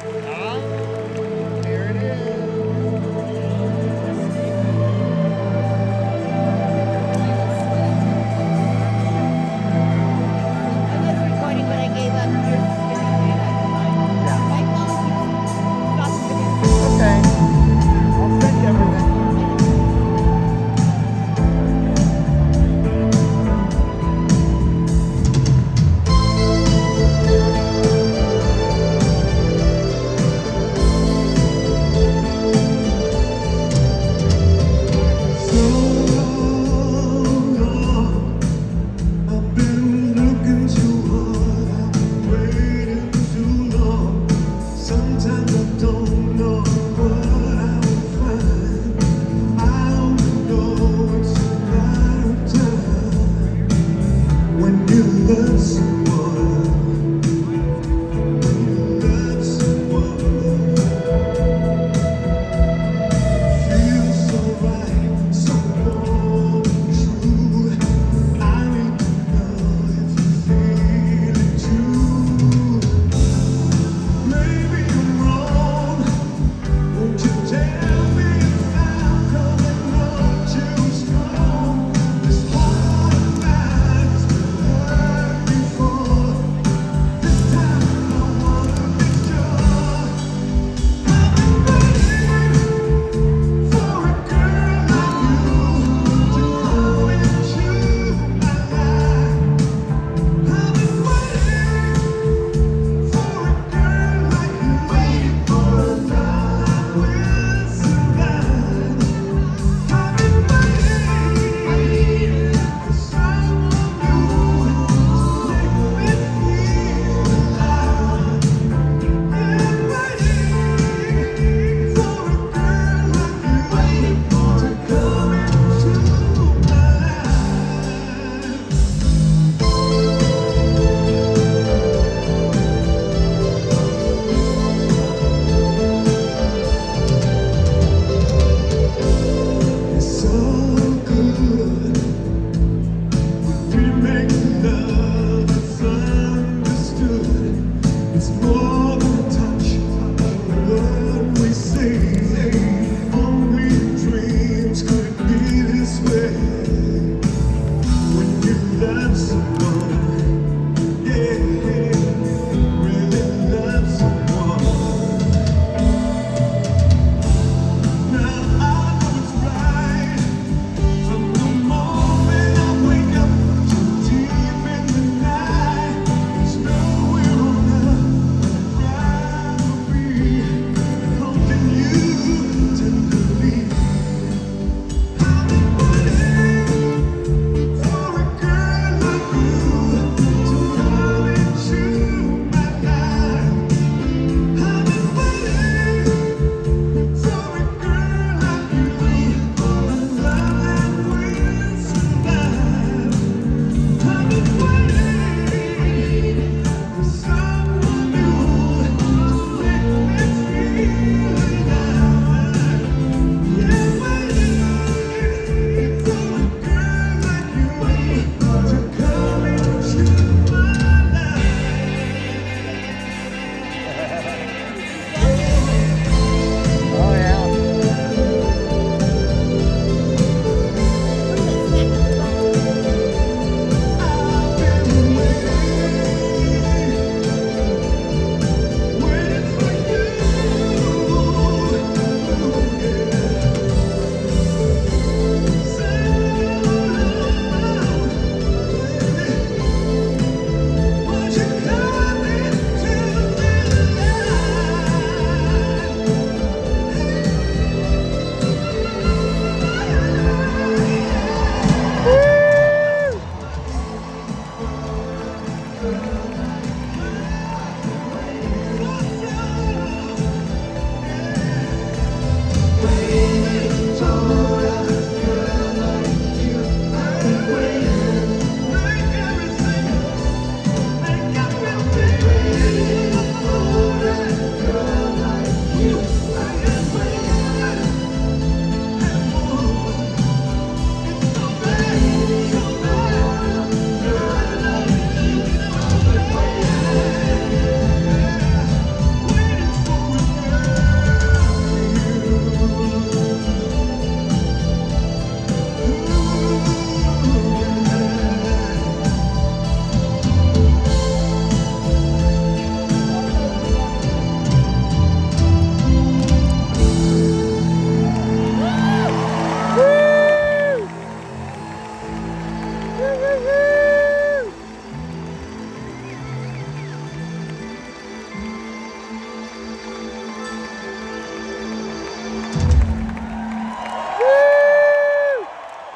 Oh.